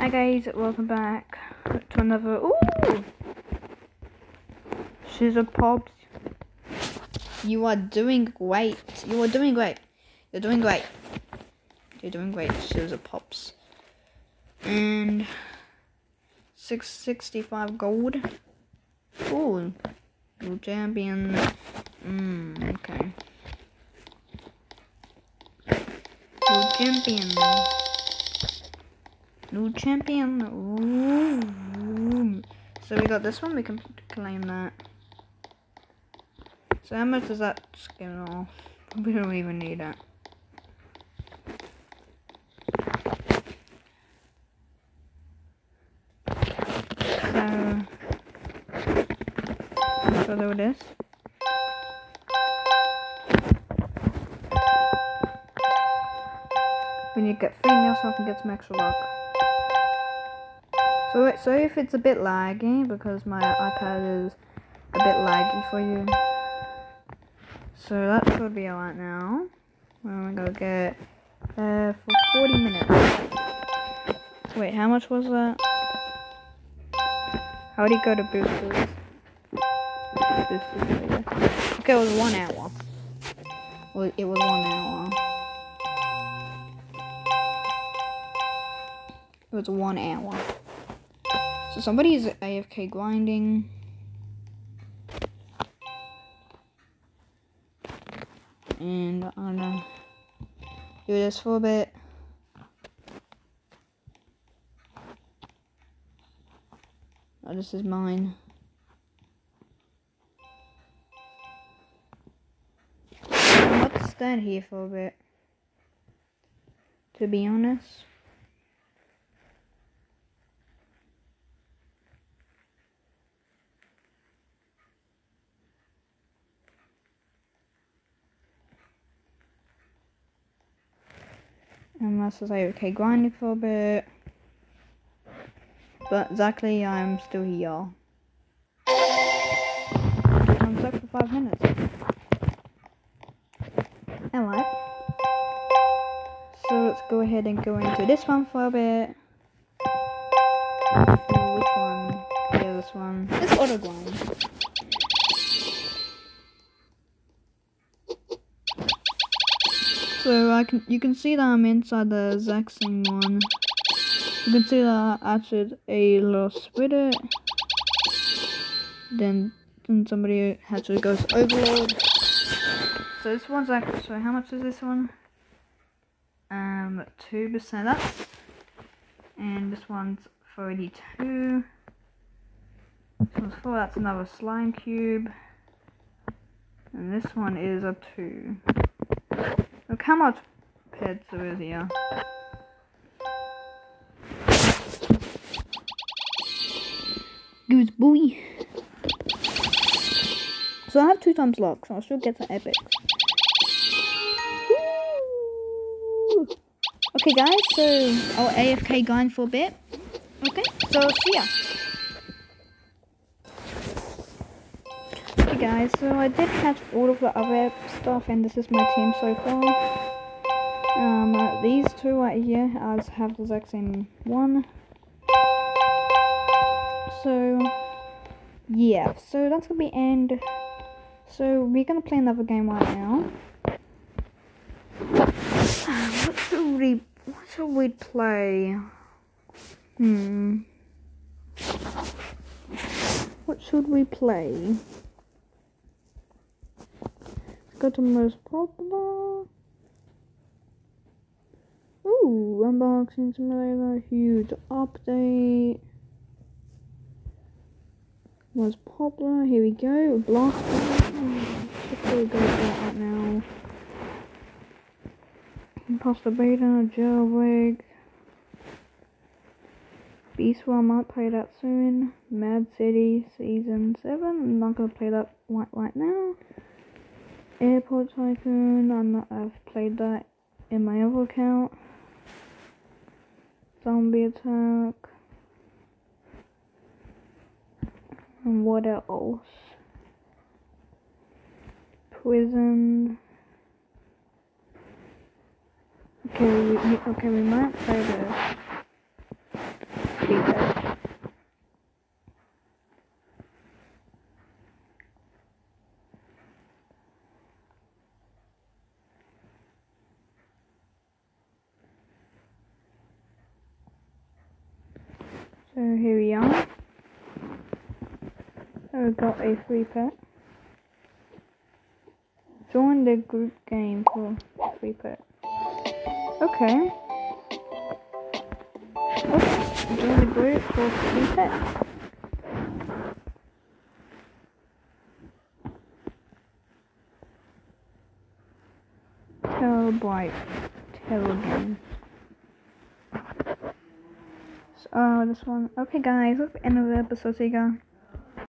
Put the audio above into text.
Hi guys, welcome back to another. Ooh, scissor pops. You are doing great. You are doing great. You're doing great. You're doing great, scissor pops. And six sixty five gold. Ooh, blue champion. Mmm. Okay. Blue champion. New champion. Ooh. So we got this one. We can claim that. So how much does that skin off? We don't even need it. So, so there it is. We need to get nails so I can get some extra luck. So, sorry if it's a bit laggy because my iPad is a bit laggy for you. So that should be alright now. I'm gonna go get uh, for 40 minutes. Wait, how much was that? How would he go to boosters? boosters. Okay, it was one hour. Well, it was one hour. It was one hour. So somebody is AFK grinding. And I'm gonna do this for a bit. Oh, this is mine. Let's stand here for a bit. To be honest. And that's just like, okay, grinding for a bit. But exactly, I'm still here. I'm stuck for five minutes. Alright. So let's go ahead and go into this one for a bit. Which one? Yeah, this one. This auto grind. So I can you can see that I'm inside the exact same one. You can see that I added a with it. Then then somebody had to go to overload. So this one's like so how much is this one? Um two percent that's and this one's thirty two. This one's four, that's another slime cube. And this one is a two. Look how much pets there is here. Goose boy. So I have two times luck, so I'll still get some epics. Woo! Okay guys, so I'll AFK grind for a bit. Okay, so see ya. Guys, so I did catch all of the other stuff and this is my team so far. Um, uh, these two right here I have the exact same one. So, yeah, so that's gonna be end. So we're gonna play another game right now. what should we, what should we play? Hmm. What should we play? Go to most popular. Ooh, unboxing simulator, huge update. Most popular, here we go. Blaster. Let's go with that now. Imposter beta, jailbreak. Beast War, I might play that soon. Mad City Season 7. I'm not gonna play that right, right now. Airport Tycoon, I'm not, I've played that in my other account. Zombie Attack. And what else? Prison. Okay, we, okay, we might play this. free pet. So here we are. I got a free pet. Join the group game for free pet. Okay. Okay, join the group for free pet. Tell bright. Uh, this one. Okay, guys, that's the end of the episode. See you guys.